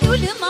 独流氓